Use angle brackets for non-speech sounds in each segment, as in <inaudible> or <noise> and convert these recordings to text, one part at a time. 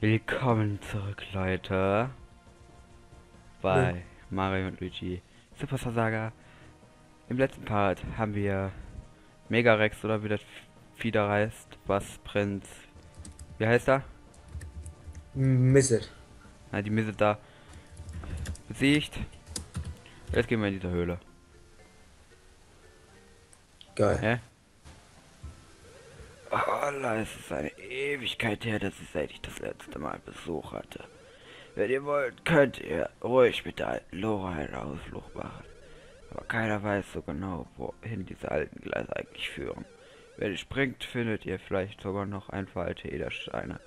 Willkommen zurück, Leute. Bei Ja. Mario und Luigi Superstar Saga. Im letzten Part haben wir Megarex oder wie das da heißt, was Prinz. Wie heißt er? Misset. Na, die Misse da besiegt. Jetzt gehen wir in diese Höhle. Geil. Hä? Allah, es ist eine Ewigkeit her, dass ich seit ich das letzte Mal Besuch hatte. Wenn ihr wollt, könnt ihr ruhig mit der alten Lora einen Ausflug machen. Aber keiner weiß so genau, wohin diese alten Gleise eigentlich führen. Wenn ihr springt, findet ihr vielleicht sogar noch ein paar alte Edelsteine.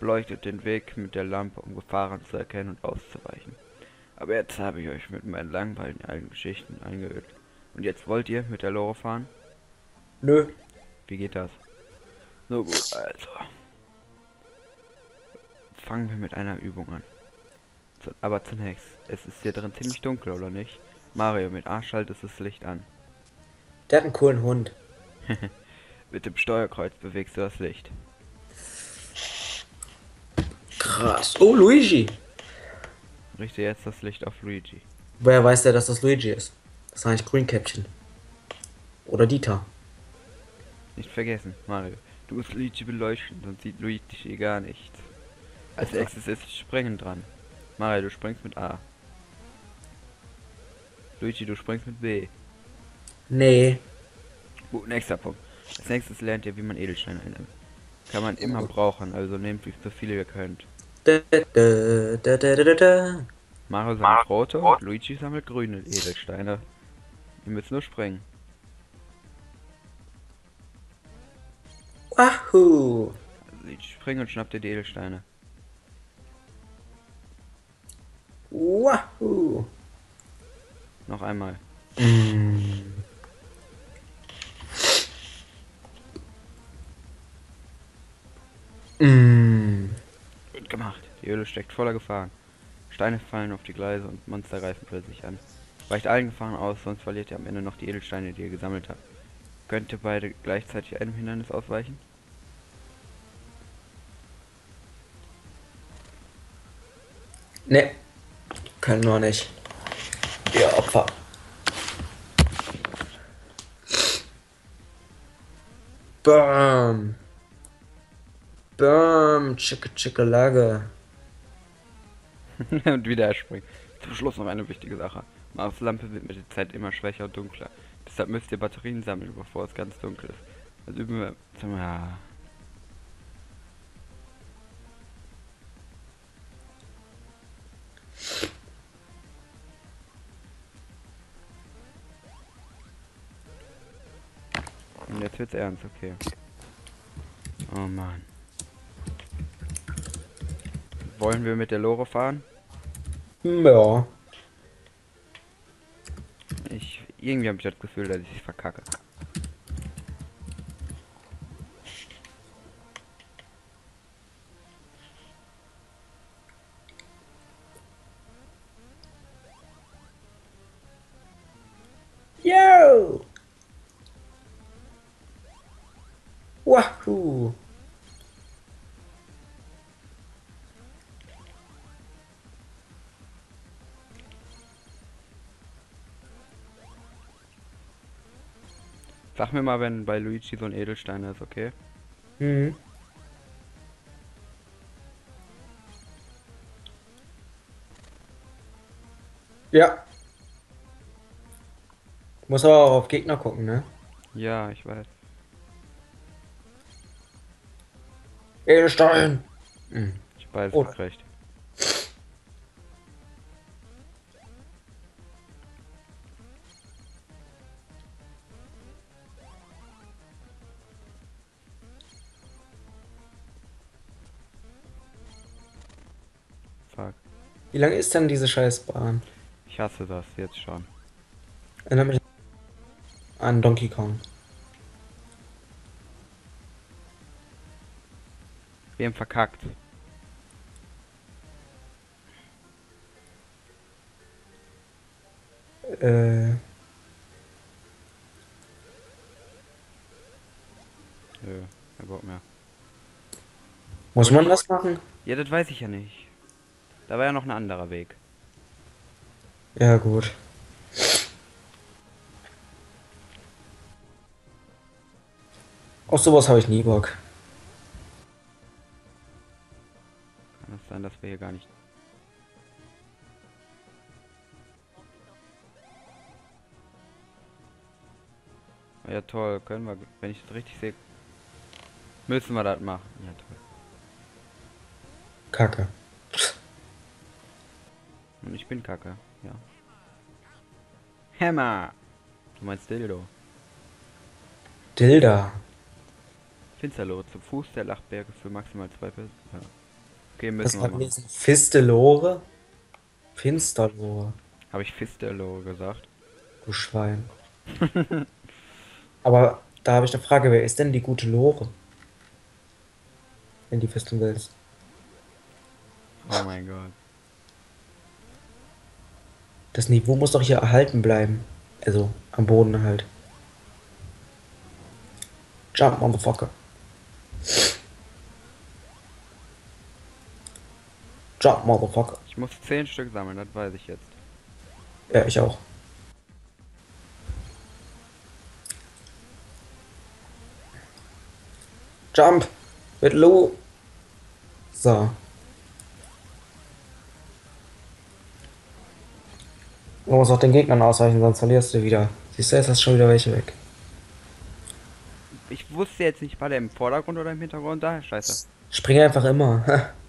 Beleuchtet den Weg mit der Lampe, um Gefahren zu erkennen und auszuweichen. Aber jetzt habe ich euch mit meinen langweiligen alten Geschichten eingeölt. Und jetzt wollt ihr mit der Lore fahren? Nö. Wie geht das? So gut, also. Fangen wir mit einer Übung an. Zu, aber zunächst, es ist hier drin ziemlich dunkel, oder nicht? Mario, mit A schaltest das Licht an. Der hat einen coolen Hund. <laughs> Mit dem Steuerkreuz bewegst du das Licht. Krass. Oh, Luigi. Richte jetzt das Licht auf Luigi. Woher weiß der, dass das Luigi ist? Das ist eigentlich Greenkäppchen. Oder Dieter. Nicht vergessen, Mario. Du musst Luigi beleuchten, sonst sieht Luigi gar nichts. Als nächstes ist Springen dran. Mario, du springst mit A. Luigi, du springst mit B. Nee. Gut, nächster Punkt. Als nächstes lernt ihr, wie man Edelsteine einnimmt. Kann man immer brauchen, also nehmt wie so viele ihr könnt. Da, da, da. Mario sammelt rote und Luigi sammelt grüne Edelsteine. Ihr müsst nur springen. Wahoo. Luigi springt und schnappt ihr die Edelsteine. Wahoo. Noch einmal. Mm. Mm. Gut gemacht. Die Höhle steckt voller Gefahren. Steine fallen auf die Gleise und Monster greifen plötzlich an. Weicht allen Gefahren aus, sonst verliert ihr am Ende noch die Edelsteine, die ihr gesammelt habt. Könnt ihr beide gleichzeitig einem Hindernis ausweichen? Ne. Können wir nicht. Ihr Opfer. Bam. Bam. Chicka chicka lage. <laughs> und wieder er springt. Zum Schluss noch eine wichtige Sache. Maus Lampe wird mit der Zeit immer schwächer und dunkler. Deshalb müsst ihr Batterien sammeln, bevor es ganz dunkel ist. Also üben wir. Jetzt wird's ernst, okay. Oh Mann. Wollen wir mit der Lore fahren? Ja. Ich, irgendwie habe ich das Gefühl, dass ich sie verkacke. Wahoo. Sag mir mal, wenn bei Luigi so ein Edelstein ist, okay? Mhm. Ja. Muss aber auch auf Gegner gucken, ne? Ja, ich weiß. Edelstein! Ich weiß, Oh. recht. Fuck. Wie lang ist denn diese Scheißbahn? Ich hasse das jetzt schon. Erinnert mich an Donkey Kong. Wir haben verkackt. Äh, Nö, kein Bock mehr. Muss man das machen? Ja, das weiß ich ja nicht. Da war ja noch ein anderer Weg. Ja, gut. Auf sowas habe ich nie Bock. Hier gar nicht... Ja toll, können wir, wenn ich das richtig sehe, müssen wir das machen. Ja toll. Kacke. Und ich bin kacke, ja. Hammer! Du meinst Dildo. Dilda. Finsterlo, zum Fuß der Lachberge für maximal zwei Personen. Ja. Okay, Das müssen wir hat machen. Fistelore. Finsterlore. Habe ich Fisterlo gesagt? Du Schwein. <laughs> Aber da habe ich eine Frage, wer ist denn die gute Lore? Wenn die wissen willst. Oh mein Gott. Das Niveau muss doch hier erhalten bleiben. Also am Boden halt. Jump, Motherfucker. Jump, Motherfucker. Ich muss zehn Stück sammeln, das weiß ich jetzt. Ja, ich auch. Jump! Mit Lou! So. Du musst auch den Gegnern ausweichen, sonst verlierst du wieder. Siehst du, jetzt hast schon wieder welche weg. Ich wusste jetzt nicht, war der im Vordergrund oder im Hintergrund da? Scheiße. Spring einfach immer. <laughs>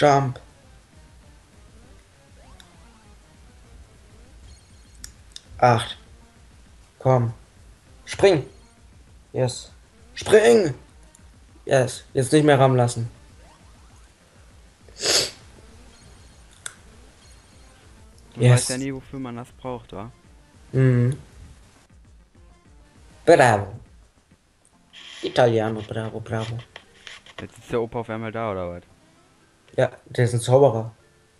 Jump. Acht. Komm. Spring. Yes. Spring. Yes. Jetzt nicht mehr rammen lassen. Du Yes. weißt ja nie, wofür man das braucht, wa? Mhm. Bravo. Italiano, bravo, bravo. Jetzt ist der Opa auf einmal da, oder was? Ja, der ist ein Zauberer.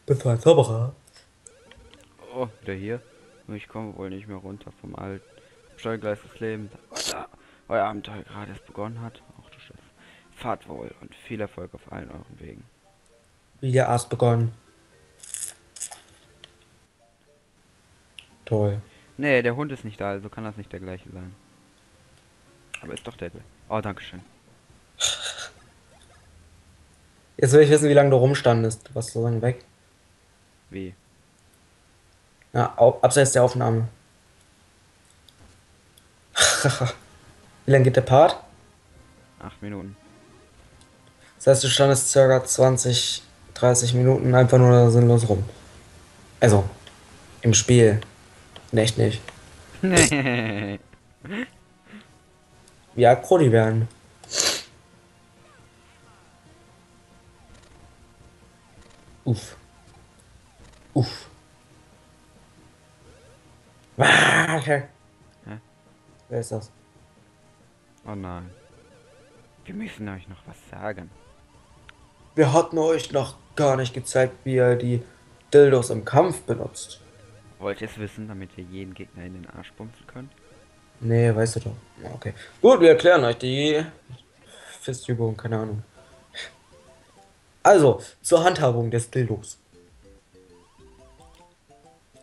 Bist du ein Zauberer? Oh, der hier? Ich komme wohl nicht mehr runter vom alten Steuergleis des Lebens. Alter, euer Abenteuer gerade erst begonnen hat. Ach du Scheiße. Fahrt wohl und viel Erfolg auf allen euren Wegen. Wie der erst begonnen. Toll. Nee, der Hund ist nicht da, also kann das nicht der gleiche sein. Aber ist doch der. Oh, dankeschön. Jetzt will ich wissen, wie lange du rumstandest. Was so lange weg? Wie? Au abseits der Aufnahme. <laughs> wie lange geht der Part? Acht Minuten. Das heißt, du standest circa 20, 30 Minuten einfach nur sinnlos rum. Also, im Spiel. In echt nicht. Nee. <laughs> Wie aggro die werden. Uff. Uff. Hä? Wer ist das? oh nein. Wir müssen euch noch was sagen. Wir hatten euch noch gar nicht gezeigt, wie ihr die Dildos im Kampf benutzt. Wollt ihr es wissen, damit ihr jeden Gegner in den Arsch bumsen könnt? Nee, weißt du doch. Okay. Gut, wir erklären euch die Fistübung, keine Ahnung. Also, zur Handhabung des Dildos.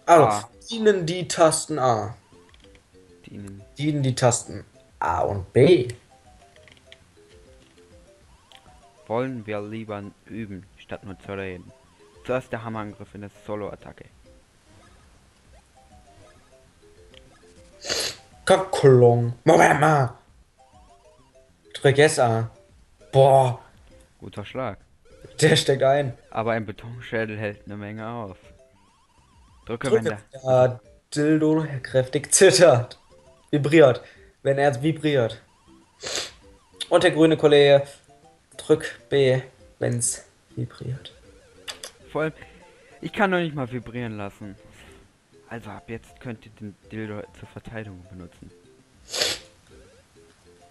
Also, A. dienen die Tasten A. Dienen. Dienen die Tasten A und B. Wollen wir lieber üben, statt nur zu reden. Zuerst der Hammerangriff in der Solo-Attacke. Kakolong. Moment mal. Drück S A. Boah, Guter Schlag. Der steckt ein. Aber ein Betonschädel hält eine Menge aus. Drücke, wenn Drücke, Dildo kräftig zittert. Vibriert. Wenn er vibriert. Und der grüne Kollege drück B, wenn's vibriert. Vor allem, ich kann doch nicht mal vibrieren lassen. Also ab jetzt könnt ihr den Dildo zur Verteidigung benutzen.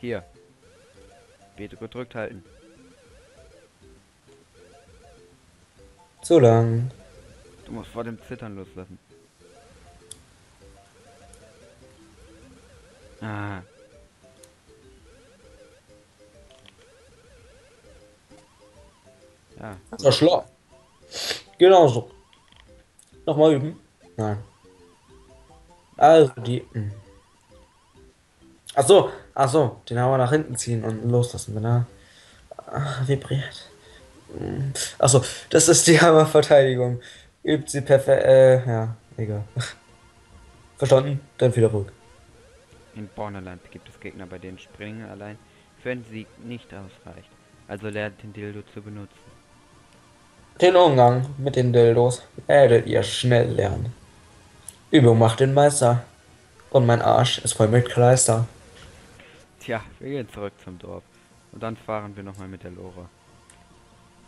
Hier. B gedrückt halten. Zu lang. Du musst vor dem Zittern loslassen. Ah. Ja. Das war schlau. Genau so. Nochmal üben? Nein. Also die. Hm. Ach so, ach so, den aber nach hinten ziehen und loslassen, wenn er vibriert. Hm. Ach so, das ist die <laughs> Hammerverteidigung. Übt sie perfekt. Äh, ja, egal. <laughs> Verstanden? Dann wieder ruhig. In Borderland gibt es Gegner, bei denen Springen allein für einen Sieg nicht ausreicht. Also lernt den Dildo zu benutzen. Den Umgang mit den Dildos werdet ihr schnell lernen. Übung macht den Meister. Und mein Arsch ist voll mit Kleister. Tja, wir gehen zurück zum Dorf. Und dann fahren wir nochmal mit der Lore.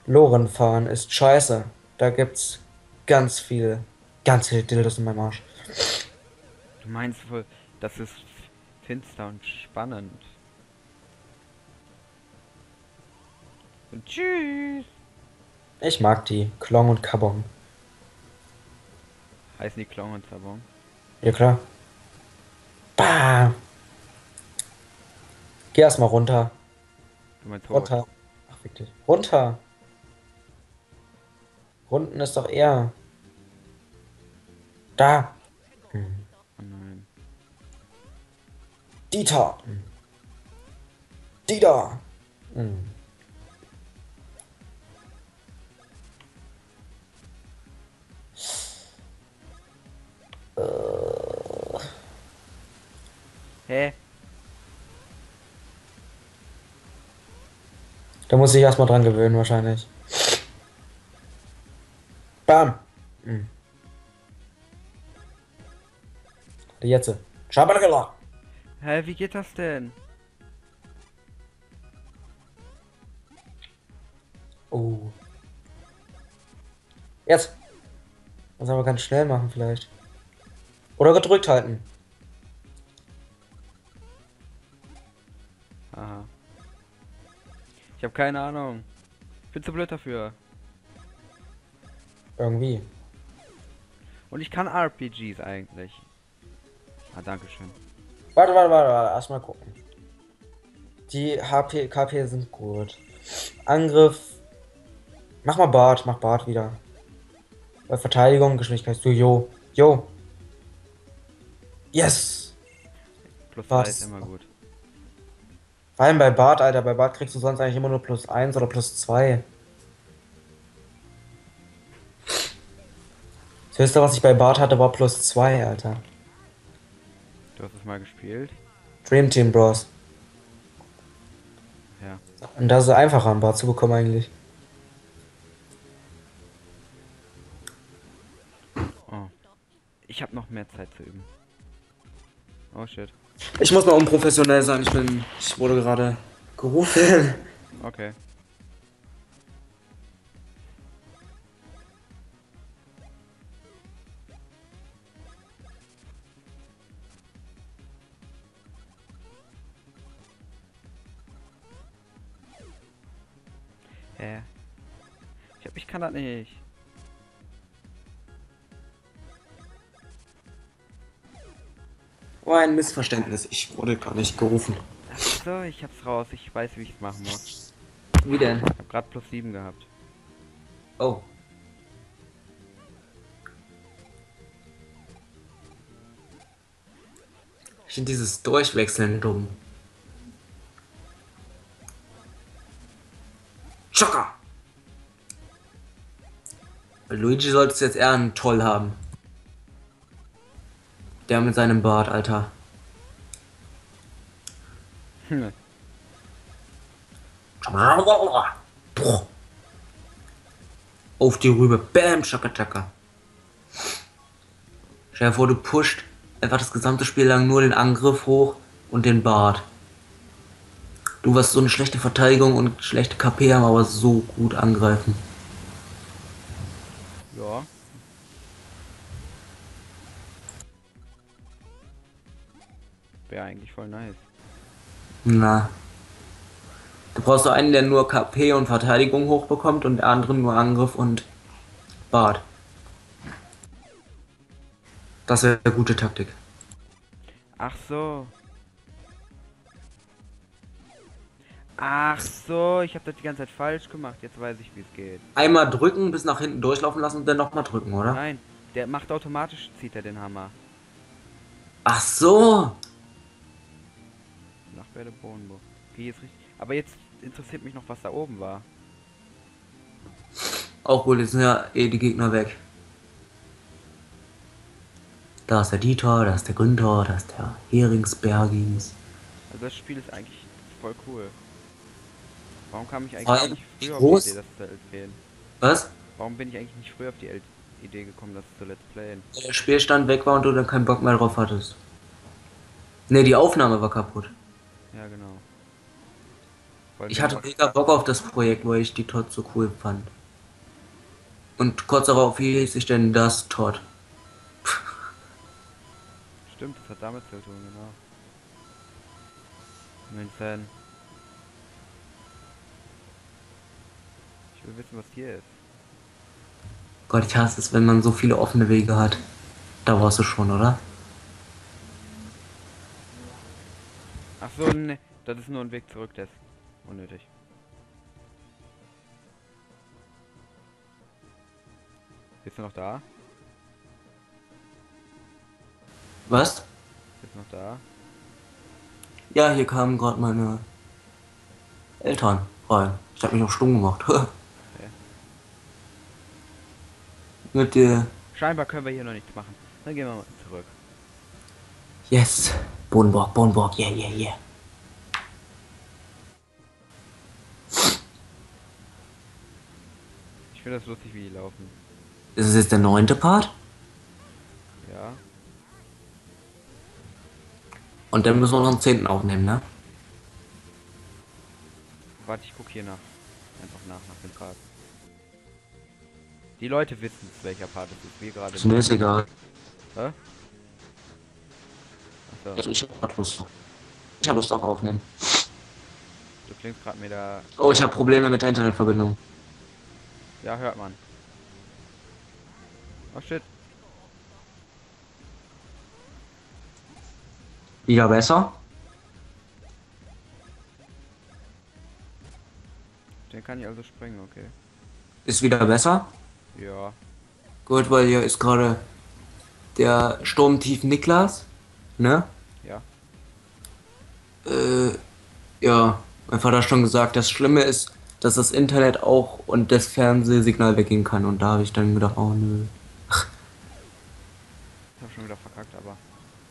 Loren fahren ist scheiße. Da gibt's ganz viele, ganz viele Dildos in meinem Arsch. Du meinst wohl, das ist finster und spannend. Und tschüss. Ich mag die. Klong und Kabong. Heißen die Klong und Sabon? Ja klar. Bah. Geh erstmal runter. Du meinst hoch. Runter. Ach, fick dich. Runter. Runden ist doch eher. Da. Hm. Oh nein. Dieter. Hm. Dieter. Hm. Hä? Da muss ich erstmal dran gewöhnen, wahrscheinlich. Bam. Hm. Jetzt. Schabalakala. Hä, wie geht das denn? Oh. Jetzt. Muss aber ganz schnell machen vielleicht. Oder gedrückt halten. Aha. Ich habe keine Ahnung. Ich bin zu blöd dafür. Irgendwie. Und ich kann RPGs eigentlich. Ah, danke schön. Warte, warte, warte, warte. Erstmal gucken. Die HP, KP sind gut. Angriff. Mach mal Bart, mach Bart wieder. Bei Verteidigung, Geschwindigkeit. Du, jo. Jo. Yes! Plus 2 Was? ist immer gut. Vor allem bei Bart, Alter. Bei Bart kriegst du sonst eigentlich immer nur plus 1 oder plus 2. Das höchste, was ich bei Bart hatte, war plus 2, Alter. Du hast es mal gespielt? Dream Team Bros. Ja. Und das ist einfacher, einen Bart zu bekommen eigentlich. Oh. Ich habe noch mehr Zeit zu üben. Oh shit. Ich muss mal unprofessionell sein. Ich bin. Ich wurde gerade gerufen. Okay. Kann das nicht. Oh, ein Missverständnis. Ich wurde gar nicht gerufen. Ach so, ich hab's raus. Ich weiß, wie ich's machen muss. Wie denn? Ich hab grad plus 7 gehabt. Oh. Ich finde dieses Durchwechseln dumm. Luigi solltest du jetzt eher einen Toll haben. Der mit seinem Bart, Alter. Hm. Auf die Rübe. Bam, Chaka. Stell dir vor, du pusht einfach das gesamte Spiel lang nur den Angriff hoch und den Bart. Du wirst so eine schlechte Verteidigung und schlechte KP haben, aber so gut angreifen. Ja. Wäre eigentlich voll nice. Na. Du brauchst so einen, der nur KP und Verteidigung hochbekommt und der andere nur Angriff und Bart. Das wäre eine gute Taktik. Ach so. Ach so, ich habe das die ganze Zeit falsch gemacht. Jetzt weiß ich, wie es geht. Einmal drücken, bis nach hinten durchlaufen lassen und dann nochmal drücken, oder? Nein, der macht automatisch, zieht er den Hammer. Ach so. Nach Bälle Bohnenburg. Okay, jetzt richtig. Aber jetzt interessiert mich noch, was da oben war. Auch wohl, jetzt sind ja eh die Gegner weg. Da ist der Dieter, da ist der Günther, da ist der Heringsbergings. Also das Spiel ist eigentlich voll cool. Warum kam ich eigentlich allem nicht früher auf groß- die Idee, das zu Let's Playen? Was? Warum bin ich eigentlich nicht früher auf die Idee gekommen, das zu Let's Playen? Weil der Spielstand weg war und du dann keinen Bock mehr drauf hattest. Ne, die Aufnahme war kaputt. Ja, genau. Weil Ich hatte mega Bock auf das Projekt, weil ich die Todd so cool fand. Und kurz darauf, wie hieß ich denn das Todd? Stimmt, das hat damit zu tun, genau. Mein Fan. Will wissen, was hier ist. Gott, ich hasse es, wenn man so viele offene Wege hat. Da warst du schon, oder? Ach so, ne, das ist nur ein Weg zurück, der ist unnötig. Bist du noch da? Was? Bist du noch da? Ja, hier kamen gerade meine Eltern rein. Ich hab mich noch stumm gemacht. <laughs> Mit der Scheinbar können wir hier noch nichts machen. Dann gehen wir mal zurück. Yes. Bodenborg, Bodenborg, yeah, yeah, yeah. Ich finde das lustig, wie die laufen. Ist es jetzt der neunte Part? Ja. Und dann müssen wir noch einen zehnten aufnehmen, ne? Warte, ich guck hier nach. Einfach nach, nach dem Part. Die Leute wissen, welcher Part es ist. Wir gerade. Ist mir ist egal. Hä? Achso, Ich hab Lust. Ich hab Lust auf aufnehmen. du klingst gerade mir da. Oh, ich habe Probleme mit der Internetverbindung. Ja, hört man. Oh shit. Wieder besser? Den kann ich also springen, okay. Ist wieder besser? Ja. Gut, weil hier ist gerade der Sturmtief Niklas, ne? Ja. Äh, ja, mein Vater hat schon gesagt, das Schlimme ist, dass das Internet auch und das Fernsehsignal weggehen kann. Und da habe ich dann gedacht, oh nö. Ich hab schon wieder verkackt, aber.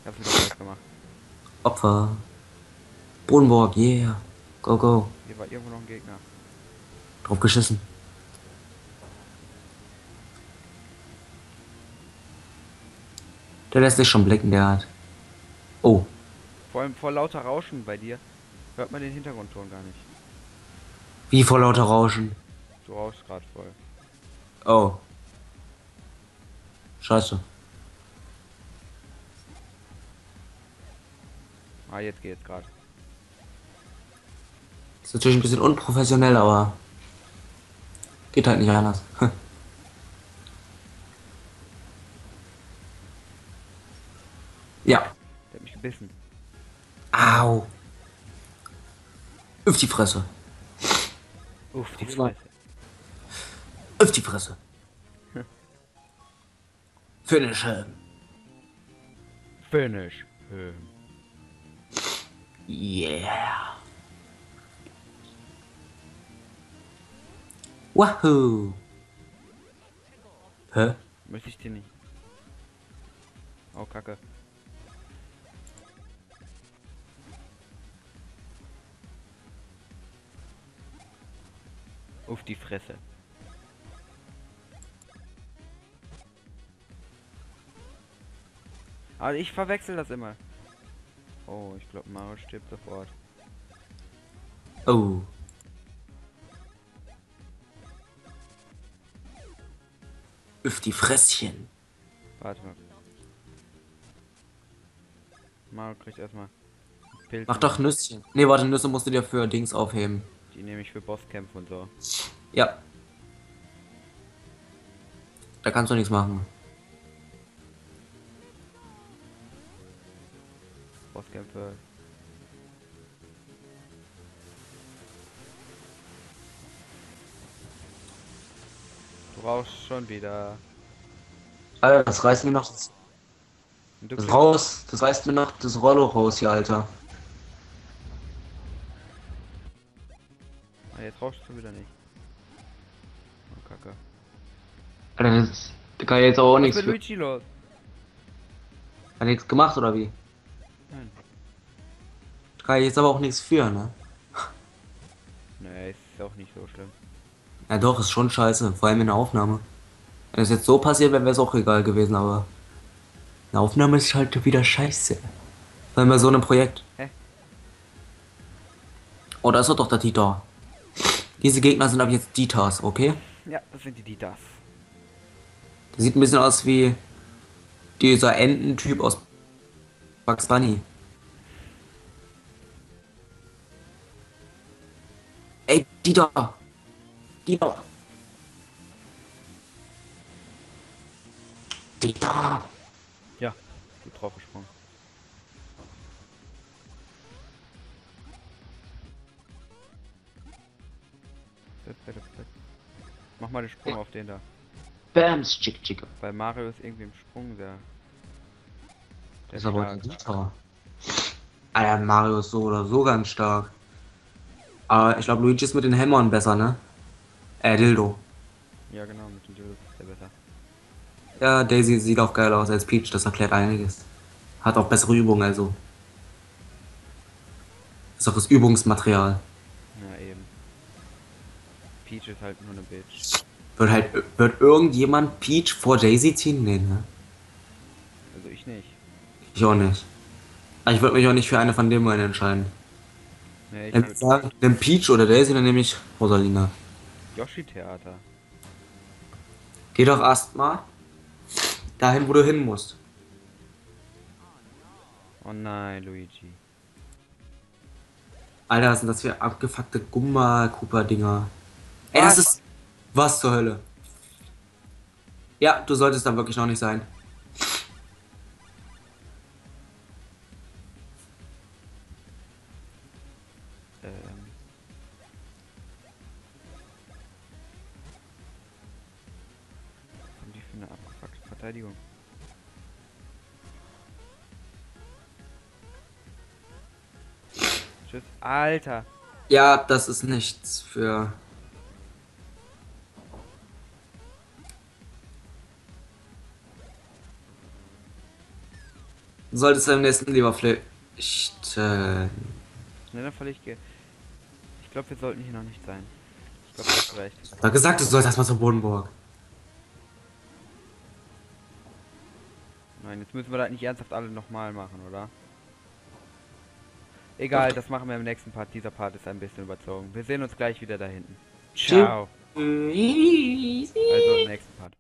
Ich hab's wieder falsch gemacht. Opfer. Bodenborg, yeah. Go, go. Hier war irgendwo noch ein Gegner. Drauf geschissen. Der lässt sich schon blicken, der hat. Oh, Vor allem vor lauter Rauschen bei dir hört man den Hintergrundton gar nicht. wie vor lauter Rauschen. Du rauschst gerade voll. Oh. Scheiße. Ah, jetzt geht's gerade. Ist natürlich ein bisschen unprofessionell, aber geht halt nicht anders. <laughs> ja. Der hat mich gebissen. Au. Auf die Fresse. Uff, die. Fresse. Auf die Fresse. <laughs> Finish him. Finish. him. Yeah. Wahoo. Hä? Möchte ich dir nicht. Oh, Kacke. Auf die Fresse. Aber ich verwechsel das immer. Oh, ich glaube Mario stirbt sofort. Oh. Auf die Fresschen. Warte mal. Mario kriegt erstmal Pilze. Mach doch Nüsschen. Nee, warte, Nüsse musst du dir für Dings aufheben. Die nehme ich für Bosskämpfe und so. Ja. Da kannst du nichts machen. Bosskämpfe. Du brauchst schon wieder. Alter, das reißt mir noch. Das raus, das reißt mir noch das Rollo raus hier, Alter. Brauchst du wieder nicht. Oh, Kacke. Alter, das da kann ich jetzt auch Was nichts mit für. Luigi los? Hat nichts gemacht oder wie? Nein. Da kann ich jetzt aber auch nichts für, ne? Nee, ist auch nicht so schlimm. Ja doch, ist schon scheiße, vor allem in der Aufnahme. Wenn es jetzt so passiert wäre, wäre es auch egal gewesen, aber eine Aufnahme ist halt wieder scheiße. Vor allem bei so einem Projekt. Hä? Oh, da ist doch der Dieter. Diese Gegner sind ab jetzt Dieters, okay? Ja, das sind die Ditas. Der sieht ein bisschen aus wie dieser Ententyp aus Bugs Bunny. Ey, Dieter! Dieter! Dieter! Ja, gut draufgesprungen. Mach mal den Sprung auf den da. Bams, chick, chick. Bei Mario ist irgendwie im Sprung der. Der Das ist aber ein stark. Dieter. Alter, Mario ist so oder so ganz stark. Aber ich glaube, Luigi ist mit den Hämmern besser, ne? Äh, Dildo. Ja genau, mit dem Dildo ist der besser. Ja, Daisy sieht auch geil aus als Peach, das erklärt einiges. Hat auch bessere Übungen, also. Ist auch das Übungsmaterial. Peach ist halt nur eine Bitch. Wird halt, wird irgendjemand Peach vor Daisy ziehen? Nee, ne? Also ich nicht. Ich auch nicht. Aber ich würde mich auch nicht für eine von den beiden entscheiden. Nee, ich würde sagen, nimm Peach oder Daisy, dann nehme ich Rosalina. Yoshi Theater. Geh doch erstmal dahin, wo du hin musst. Oh nein, Luigi. Alter, was sind das für abgefuckte Gumma-Cooper-Dinger? Ey, das Was? ist. Was zur Hölle? Ja, du solltest da wirklich noch nicht sein. Ähm. Was haben die für eine abgefuckte Verteidigung? Tschüss. Alter. Ja, das ist nichts für. Du solltest am nächsten lieber flüchten. Ne, dann verliere ich. ge- Ich glaube, wir sollten hier noch nicht sein. Ich glaube, du hast recht. Ich hab gesagt, du sollst erstmal zur Bodenburg. Nein, jetzt müssen wir das nicht ernsthaft alle nochmal machen, oder? Egal, das machen wir im nächsten Part. Dieser Part ist ein bisschen überzogen. Wir sehen uns gleich wieder da hinten. Ciao. Also im nächsten Part.